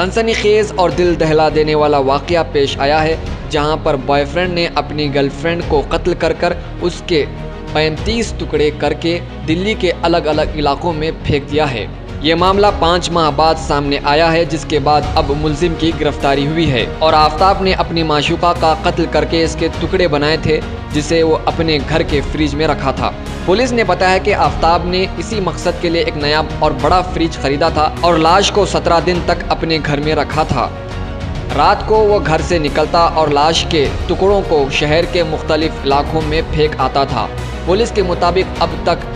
सनसनीखेज और दिल दहला देने वाला वाक़ पेश आया है, जहाँ पर बॉयफ्रेंड ने अपनी गर्लफ्रेंड को कत्ल कर कर उसके पैंतीस टुकड़े करके दिल्ली के अलग अलग इलाकों में फेंक दिया है। ये मामला पाँच माह बाद सामने आया है, जिसके बाद अब मुलजिम की गिरफ्तारी हुई है। और आफ्ताब ने अपनी माशुका का कत्ल करके इसके टुकड़े बनाए थे, जिसे वो अपने घर के फ्रिज में रखा था। पुलिस ने बताया कि आफ्ताब ने इसी मकसद के लिए एक नया और बड़ा फ्रिज खरीदा था और लाश को सत्रह दिन तक अपने घर में रखा था। रात को वो घर से निकलता और लाश के टुकड़ों को शहर के मुख्तलिफ़ इलाकों में फेंक आता था। पुलिस के मुताबिक अब तक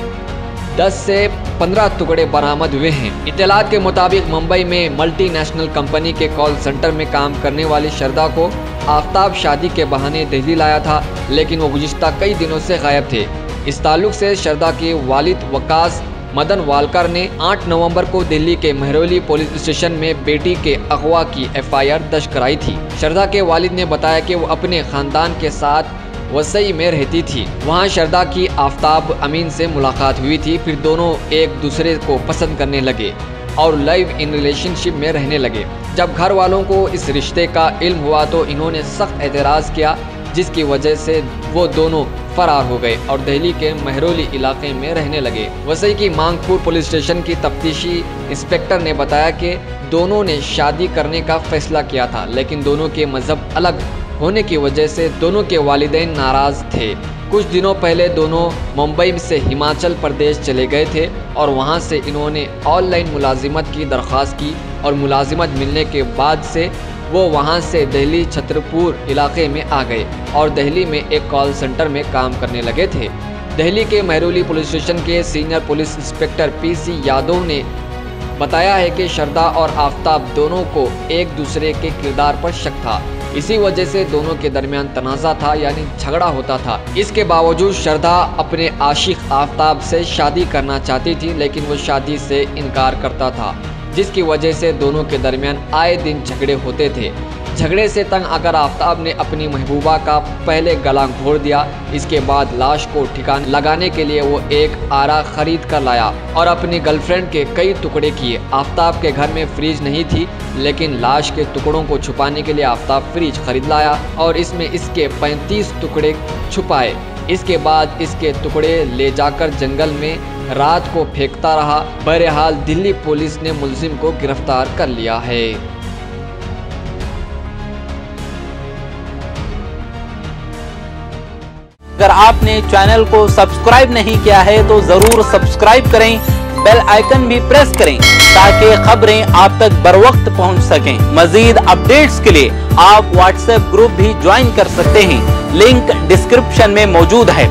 10 से 15 टुकड़े बरामद हुए हैं। इतलात के मुताबिक मुंबई में मल्टीनेशनल कंपनी के कॉल सेंटर में काम करने वाली शरदा को आफ्ताब शादी के बहाने दिल्ली लाया था, लेकिन वो गुजशत कई दिनों से गायब थे। इस ताल्लुक से शरदा के वालिद वकास मदन वालकर ने 8 नवंबर को दिल्ली के महरौली पुलिस स्टेशन में बेटी के अगवा की एफआईआर दर्ज कराई थी। शरदा के वालिद ने बताया कि वो अपने खानदान के साथ वसई में रहती थी। वहाँ शरदा की आफ्ताब अमीन से मुलाकात हुई थी, फिर दोनों एक दूसरे को पसंद करने लगे और लाइव इन रिलेशनशिप में रहने लगे। जब घर वालों को इस रिश्ते का इल्म हुआ तो इन्होंने सख्त एतराज़ किया, जिसकी वजह से वो दोनों फरार हो गए और दिल्ली के महरोली इलाके में रहने लगे। वसई की मांगपुर पुलिस स्टेशन की तफ्तीशी इंस्पेक्टर ने बताया कि दोनों ने शादी करने का फैसला किया था, लेकिन दोनों के मज़हब अलग होने की वजह से दोनों के वालिदेन नाराज़ थे। कुछ दिनों पहले दोनों मुंबई से हिमाचल प्रदेश चले गए थे और वहाँ से इन्होंने ऑनलाइन मुलाजिमत की दरख्वास्त की और मुलाजिमत मिलने के बाद से वो वहाँ से दिल्ली छतरपुर इलाके में आ गए और दिल्ली में एक कॉल सेंटर में काम करने लगे थे। दिल्ली के महरोली पुलिस स्टेशन के senior police inspector P C Yadav ने बताया है कि शरदा और आफ्ताब दोनों को एक दूसरे के किरदार पर शक था। इसी वजह से दोनों के दरमियान तनाज़ा था, यानी झगड़ा होता था। इसके बावजूद श्रद्धा अपने आशिक आफ्ताब से शादी करना चाहती थी, लेकिन वो शादी से इनकार करता था। जिसकी वजह से दोनों के दरमियान आए दिन झगड़े होते थे। झगड़े से तंग आकर आफ्ताब ने अपनी महबूबा का पहले गला घोड़ दिया। इसके बाद लाश को ठिकान लगाने के लिए वो एक आरा खरीद कर लाया और अपनी गर्लफ्रेंड के कई टुकड़े किए। आफ्ताब के घर में फ्रिज नहीं थी, लेकिन लाश के टुकड़ों को छुपाने के लिए आफ्ताब फ्रिज खरीद लाया और इसमें इसके 35 टुकड़े छुपाए। इसके बाद इसके टुकड़े ले जाकर जंगल में रात को फेंकता रहा। बहरहाल दिल्ली पुलिस ने मुलजिम को गिरफ़्तार कर लिया है। अगर आपने चैनल को सब्सक्राइब नहीं किया है तो ज़रूर सब्सक्राइब करें, बेल आइकन भी प्रेस करें, ताकि खबरें आप तक बर वक्त पहुँच सकें। मजीद अपडेट्स के लिए आप व्हाट्सएप ग्रुप भी ज्वाइन कर सकते हैं। लिंक डिस्क्रिप्शन में मौजूद है।